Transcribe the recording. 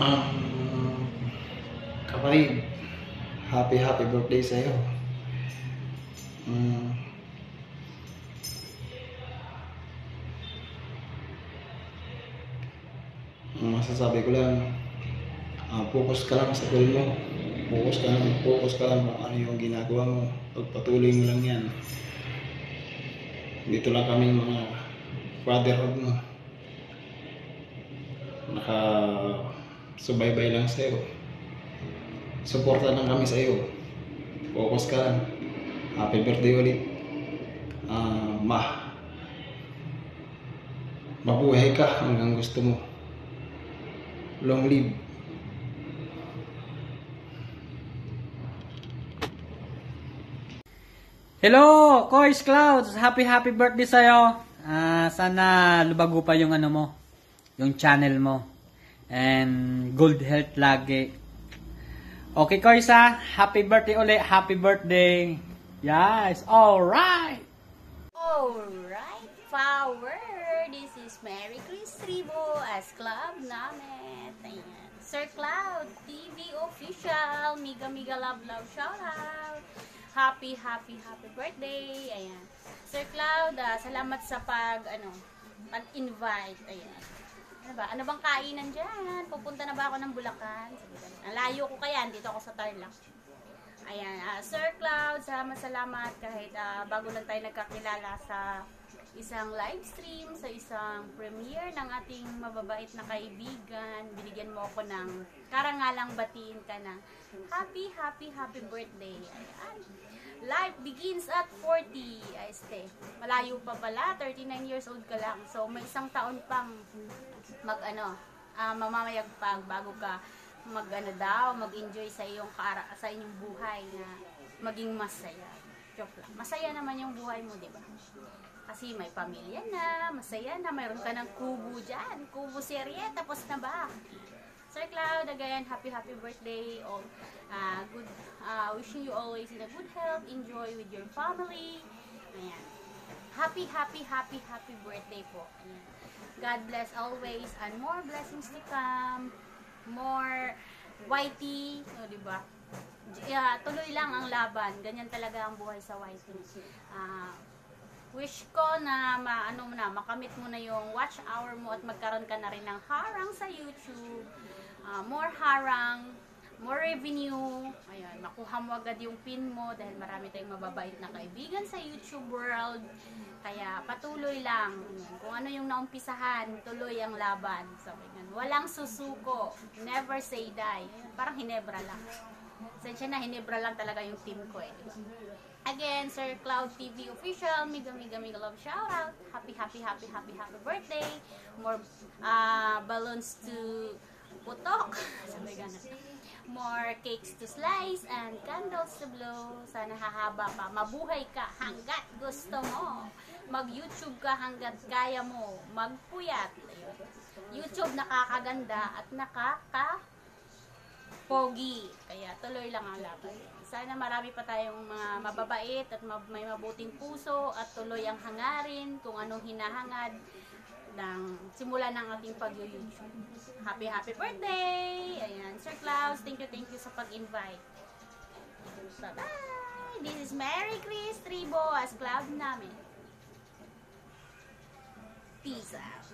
Um, kapatid, happy happy birthday sa'yo. Um, masasabi ko lang, ah, focus ka lang sa goal mo. Focus ka lang, focus ka lang kung ano yung ginagawa mo. Pagpatuloy mo lang yan. Dito lang kami mga brotherhood mo. Naka subaybay lang sa'yo. Suporta lang kami sa'yo. Focus ka lang. Happy birthday ulit. Ah, ma. Mabuhay ka hanggang gusto mo. Long live. Hello, Coach Clouds! Happy happy birthday sa'yo! Ah, sana lubago pa yung ano mo, yung channel mo. And good health lagi. Okay, ha? Happy birthday ulit! Happy birthday! Yes! Alright! Alright, power! This is Mary Chris Tribo as Club namin. Ayan. Sir Cloud, TV official. Miga Miga Love Love shoutout. Happy, happy, happy birthday. Ayan. Sir Cloud, ah, salamat sa pag, ano, pag-invite. Ayan. Ano ba? Ano bang kainan dyan? Pupunta na ba ako ng Bulacan? Ang layo ko kaya, dito ako sa Tarlac. Ayan, ah, Sir Cloud, salamat salamat kahit ah, bago lang tayo nagkakilala sa isang live stream, sa isang premiere ng ating mababait na kaibigan. Binigyan mo ako ng karangalang batiin ka na happy, happy, happy birthday. Ayan. Life begins at 40. Ay, este. Malayo pa pala, 39 years old ka lang. So, may isang taon pang mag ano, ah, mamamayagpag bago ka mag ano daw, mag-enjoy sa iyong kara sa inyong buhay na maging masaya. Joke lang. Masaya naman yung buhay mo, di ba? Kasi may pamilya na, masaya na, mayroon ka ng kubo dyan. Kubo serye, tapos na ba? Sir Cloud, again, happy happy birthday. All, ah, good, ah, wishing you always in a good health, enjoy with your family. Ayan. Happy, happy, happy, happy birthday po. Ayan. God bless always and more blessings to come. More whitey, o di ba? Yeah, tuloy lang ang laban. Ganyan talaga ang buhay sa whitey. Ah, wish ko na maano mo na, makamit mo na yung watch hour mo at magkaroon ka na rin ng harang sa YouTube. Ah, more harang, more revenue. Ayun, makuha mo agad yung pin mo dahil marami tayong mababait na kaibigan sa YouTube world. Kaya patuloy lang. Kung ano yung naumpisahan, tuloy ang laban. Sabi nga, walang susuko. Never say die. Parang hinebra lang. Sensya na, hinebra lang talaga yung team ko eh. Again, Sir Cloud TV official, mega mega mega love shout out. Happy happy happy happy happy birthday. More uh, balloons to putok. More cakes to slice and candles to blow. Sana hahaba pa. Mabuhay ka hanggat gusto mo. Mag-YouTube ka hanggat kaya mo. Magpuyat. YouTube nakakaganda at nakaka pogi. Kaya tuloy lang ang laban. Sana marami pa tayong mga mababait at may mabuting puso at tuloy ang hangarin kung anong hinahangad ng simula ng ating pag-YouTube. Happy, happy birthday! Ayan, Sir Klaus, thank you, thank you sa pag-invite. Bye-bye! This is Mary Chris Tribo as club namin. Peace out.